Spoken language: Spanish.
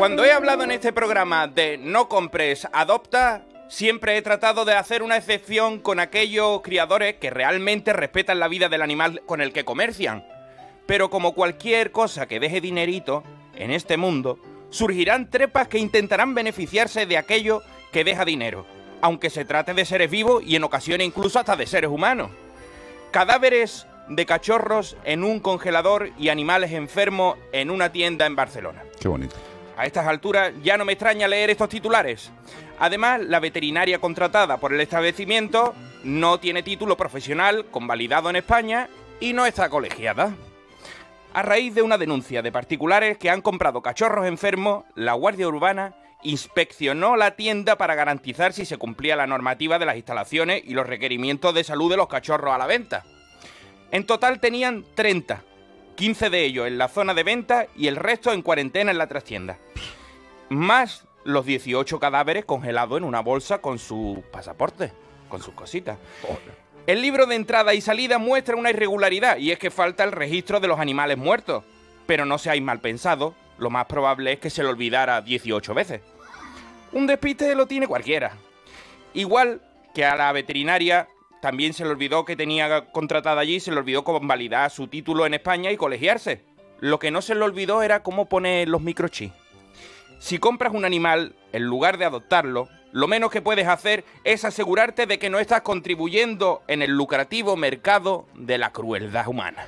Cuando he hablado en este programa de no compres, adopta, siempre he tratado de hacer una excepción con aquellos criadores que realmente respetan la vida del animal con el que comercian. Pero como cualquier cosa que deje dinerito en este mundo, surgirán trepas que intentarán beneficiarse de aquello que deja dinero, aunque se trate de seres vivos y en ocasiones incluso hasta de seres humanos. Cadáveres de cachorros en un congelador y animales enfermos en una tienda en Barcelona. Qué bonito. A estas alturas ya no me extraña leer estos titulares. Además, la veterinaria contratada por el establecimiento no tiene título profesional convalidado en España y no está colegiada. A raíz de una denuncia de particulares que han comprado cachorros enfermos, la Guardia Urbana inspeccionó la tienda para garantizar si se cumplía la normativa de las instalaciones y los requerimientos de salud de los cachorros a la venta. En total tenían 30, 15 de ellos en la zona de venta y el resto en cuarentena en la trastienda. Más los 18 cadáveres congelados en una bolsa con su pasaporte, con sus cositas. El libro de entrada y salida muestra una irregularidad y es que falta el registro de los animales muertos. Pero no seáis mal pensados, lo más probable es que se lo olvidara 18 veces. Un despiste lo tiene cualquiera. Igual que a la veterinaria también se le olvidó que tenía contratada allí, se le olvidó convalidar su título en España y colegiarse. Lo que no se le olvidó era cómo poner los microchips. Si compras un animal, en lugar de adoptarlo, lo menos que puedes hacer es asegurarte de que no estás contribuyendo en el lucrativo mercado de la crueldad humana.